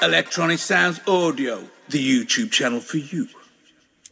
Electronisounds Audio, the YouTube channel for you.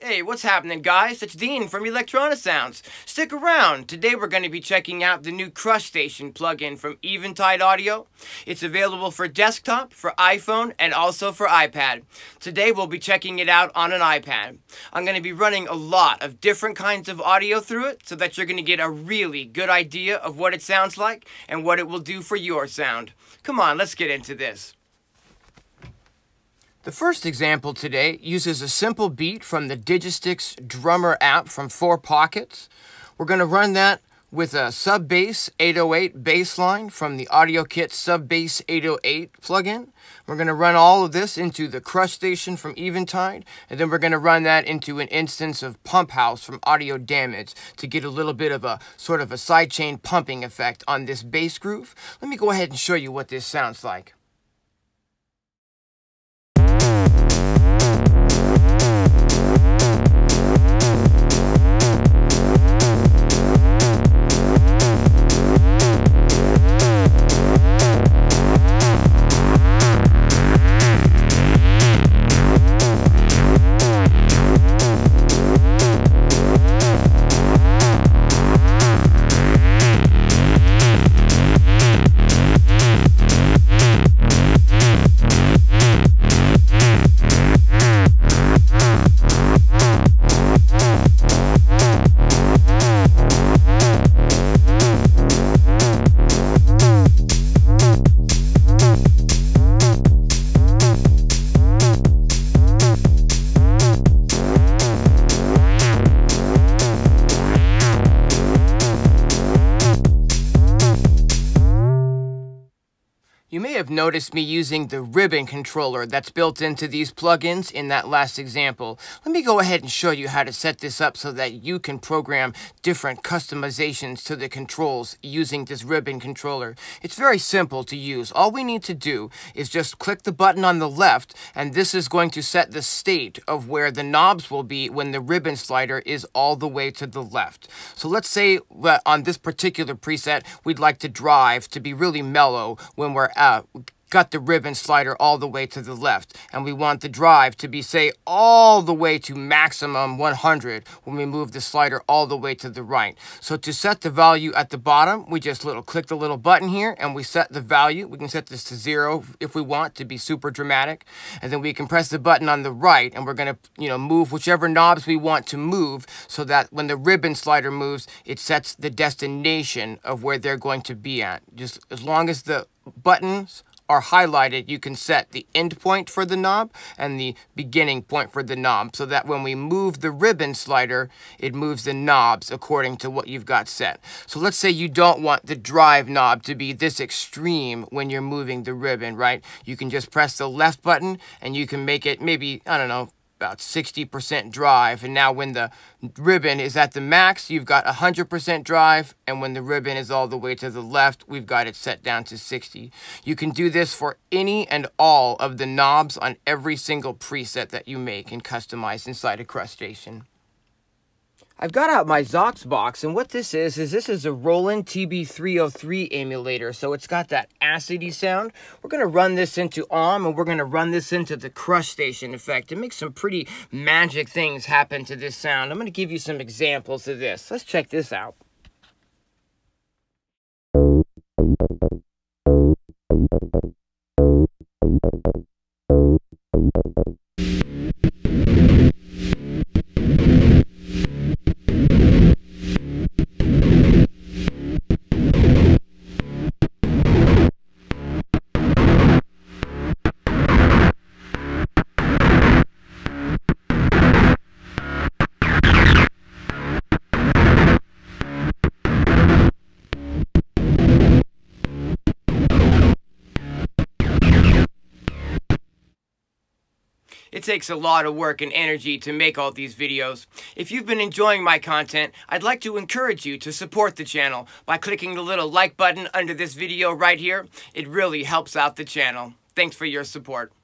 Hey, what's happening, guys? It's Dean from Electronisounds. Stick around. Today we're going to be checking out the new Crush Station plugin from Eventide Audio. It's available for desktop, for iPhone, and also for iPad. Today we'll be checking it out on an iPad. I'm going to be running a lot of different kinds of audio through it so that you're going to get a really good idea of what it sounds like and what it will do for your sound. Come on, let's get into this. The first example today uses a simple beat from the Digistix Drummer app from 4Pockets. We're going to run that with a sub bass 808 bass line from the audio kit Sub Bass 808 plugin. We're going to run all of this into the Crush Station from Eventide, and then we're going to run that into an instance of Pump House from Audio Damage to get a little bit of a sort of a sidechain pumping effect on this bass groove. Let me go ahead and show you what this sounds like. Have noticed me using the ribbon controller that's built into these plugins in that last example. Let me go ahead and show you how to set this up so that you can program different customizations to the controls using this ribbon controller. It's very simple to use. All we need to do is just click the button on the left and this is going to set the state of where the knobs will be when the ribbon slider is all the way to the left. So let's say that on this particular preset we'd like to drive to be really mellow when we're uh, got the ribbon slider all the way to the left and we want the drive to be say all the way to maximum 100 when we move the slider all the way to the right. So to set the value at the bottom we just little click the little button here and we set the value. We can set this to zero if we want to be super dramatic. And then we can press the button on the right and we're going to you know move whichever knobs we want to move so that when the ribbon slider moves it sets the destination of where they're going to be at. Just as long as the buttons are highlighted, you can set the end point for the knob and the beginning point for the knob so that when we move the ribbon slider, it moves the knobs according to what you've got set. So let's say you don't want the drive knob to be this extreme when you're moving the ribbon, right? You can just press the left button and you can make it maybe, I don't know, about 60% drive. And now when the ribbon is at the max, you've got 100% drive. And when the ribbon is all the way to the left, we've got it set down to 60. You can do this for any and all of the knobs on every single preset that you make and customize inside a Crush Station. I've got out my Zox box, and what this is, is this is a Roland TB303 emulator, so it's got that acidy sound. We're going to run this into AUM, and we're going to run this into the Crush Station effect. It makes some pretty magic things happen to this sound. I'm going to give you some examples of this. Let's check this out. Takes a lot of work and energy to make all these videos. If you've been enjoying my content, I'd like to encourage you to support the channel by clicking the little like button under this video right here. It really helps out the channel. Thanks for your support.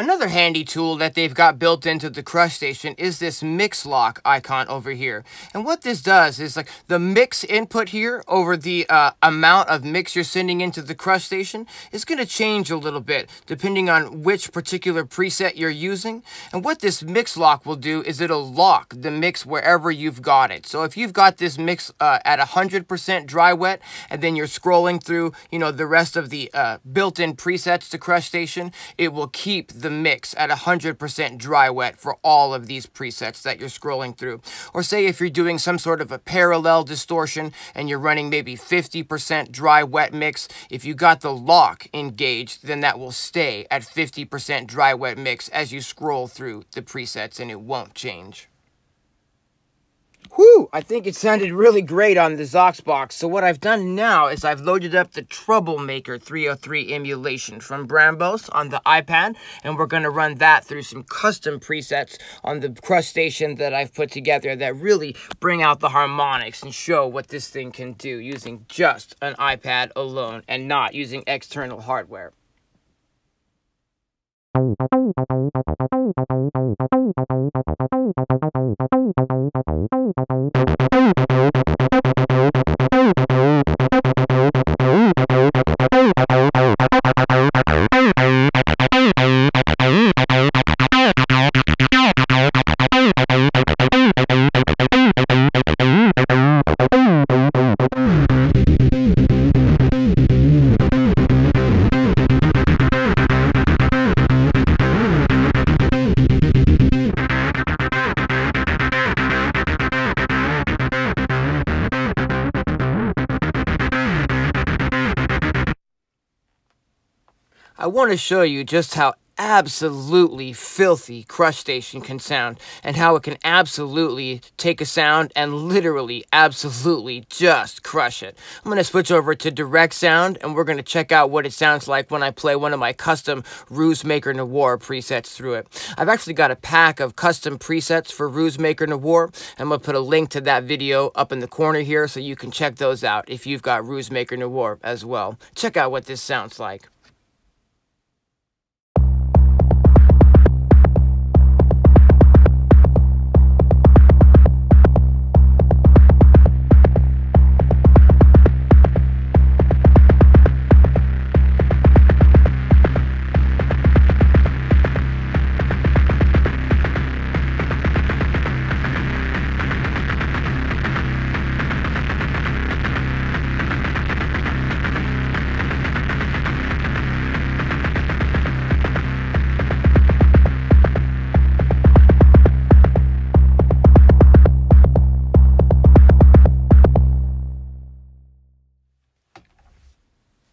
Another handy tool that they've got built into the crush station is this mix lock icon over here. And what this does is like the mix input here over the uh, amount of mix you're sending into the crush station is going to change a little bit depending on which particular preset you're using. And what this mix lock will do is it'll lock the mix wherever you've got it. So if you've got this mix uh, at 100% dry wet and then you're scrolling through, you know, the rest of the uh, built-in presets to crush station, it will keep the mix at 100% dry wet for all of these presets that you're scrolling through. Or say if you're doing some sort of a parallel distortion and you're running maybe 50% dry wet mix, if you got the lock engaged, then that will stay at 50% dry wet mix as you scroll through the presets and it won't change. I think it sounded really great on the Zoxbox. So what I've done now is I've loaded up the Troublemaker 303 emulation from Brambos on the iPad, and we're going to run that through some custom presets on the Crush Station that I've put together that really bring out the harmonics and show what this thing can do using just an iPad alone and not using external hardware. Want to show you just how absolutely filthy Crush Station can sound and how it can absolutely take a sound and literally, absolutely just crush it. I'm going to switch over to Direct Sound and we're going to check out what it sounds like when I play one of my custom Ruismaker Noir presets through it. I've actually got a pack of custom presets for Ruismaker Noir. I'm going to put a link to that video up in the corner here so you can check those out if you've got Ruismaker Noir as well. Check out what this sounds like.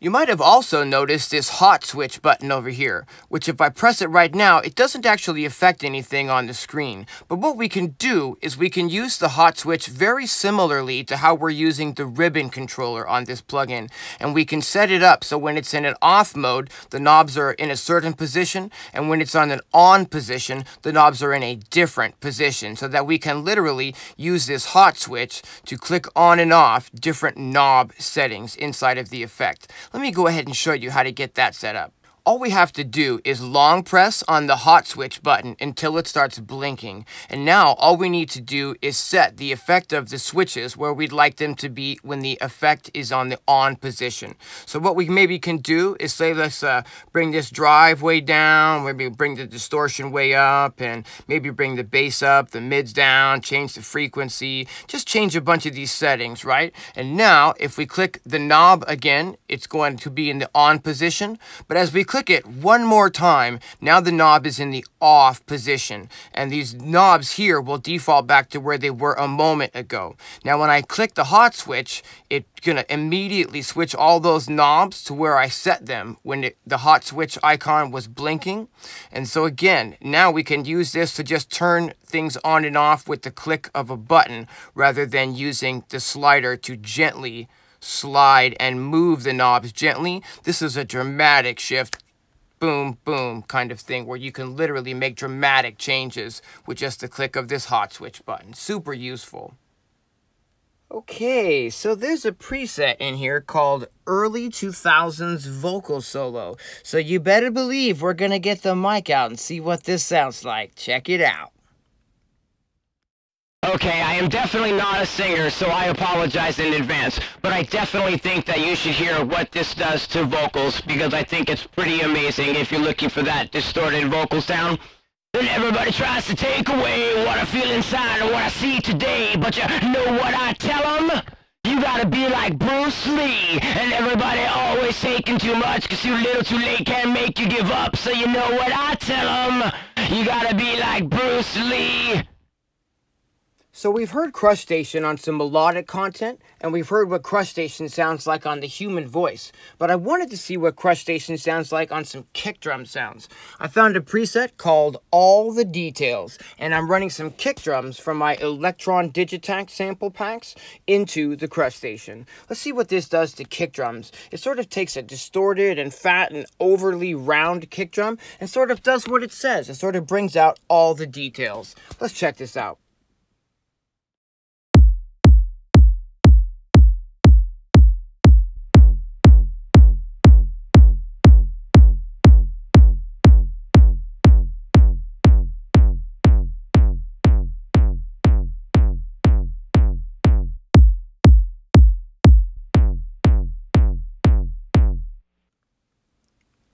You might have also noticed this hot switch button over here, which if I press it right now, it doesn't actually affect anything on the screen. But what we can do is we can use the hot switch very similarly to how we're using the ribbon controller on this plugin. And we can set it up so when it's in an off mode, the knobs are in a certain position, and when it's on an on position, the knobs are in a different position, so that we can literally use this hot switch to click on and off different knob settings inside of the effect. Let me go ahead and show you how to get that set up all we have to do is long press on the hot switch button until it starts blinking. And now all we need to do is set the effect of the switches where we'd like them to be when the effect is on the on position. So what we maybe can do is say let's uh, bring this drive way down, maybe bring the distortion way up, and maybe bring the bass up, the mids down, change the frequency, just change a bunch of these settings, right? And now if we click the knob again, it's going to be in the on position. But as we click click it one more time, now the knob is in the off position. And these knobs here will default back to where they were a moment ago. Now when I click the hot switch, it's to immediately switch all those knobs to where I set them when it, the hot switch icon was blinking. And so again, now we can use this to just turn things on and off with the click of a button rather than using the slider to gently slide and move the knobs gently. This is a dramatic shift boom, boom kind of thing where you can literally make dramatic changes with just the click of this hot switch button. Super useful. Okay, so there's a preset in here called Early 2000s Vocal Solo. So you better believe we're going to get the mic out and see what this sounds like. Check it out. Okay, I am definitely not a singer, so I apologize in advance. But I definitely think that you should hear what this does to vocals, because I think it's pretty amazing if you're looking for that distorted vocal sound. And everybody tries to take away what I feel inside and what I see today, but you know what I tell them? You gotta be like Bruce Lee, and everybody always taking too much, cause too little too late can't make you give up, so you know what I tell them? You gotta be like Bruce Lee. So we've heard Crushstation on some melodic content, and we've heard what Crushstation sounds like on the human voice. But I wanted to see what Crushstation sounds like on some kick drum sounds. I found a preset called All the Details, and I'm running some kick drums from my Elektron Digitakt sample packs into the Crushstation. Let's see what this does to kick drums. It sort of takes a distorted and fat and overly round kick drum and sort of does what it says. It sort of brings out all the details. Let's check this out.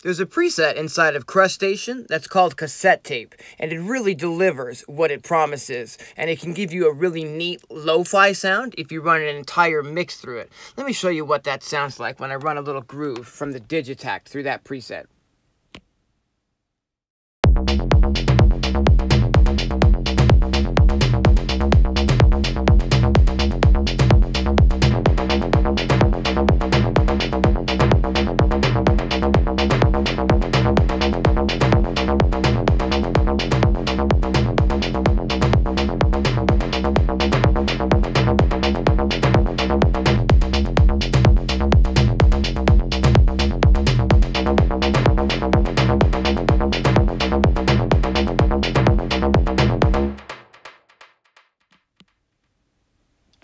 There's a preset inside of Crushstation that's called cassette tape, and it really delivers what it promises. And it can give you a really neat lo-fi sound if you run an entire mix through it. Let me show you what that sounds like when I run a little groove from the Digitakt through that preset.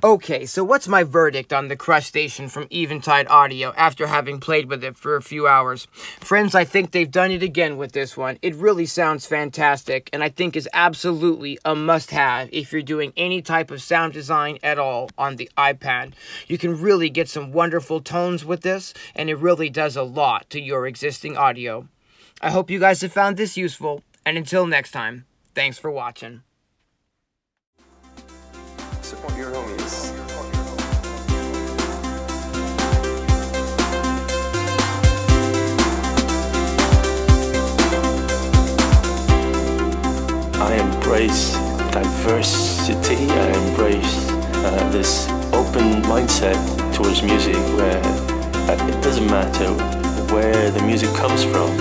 Okay, so what's my verdict on the Crushstation from Eventide Audio after having played with it for a few hours? Friends, I think they've done it again with this one. It really sounds fantastic, and I think is absolutely a must-have if you're doing any type of sound design at all on the iPad. You can really get some wonderful tones with this, and it really does a lot to your existing audio. I hope you guys have found this useful, and until next time, thanks for watching. Support your homies. I embrace diversity. I embrace uh, this open mindset towards music where uh, it doesn't matter where the music comes from.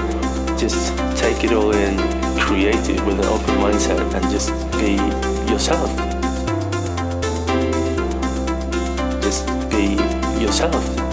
Just take it all in, create it with an open mindset, and just be yourself. Be yourself.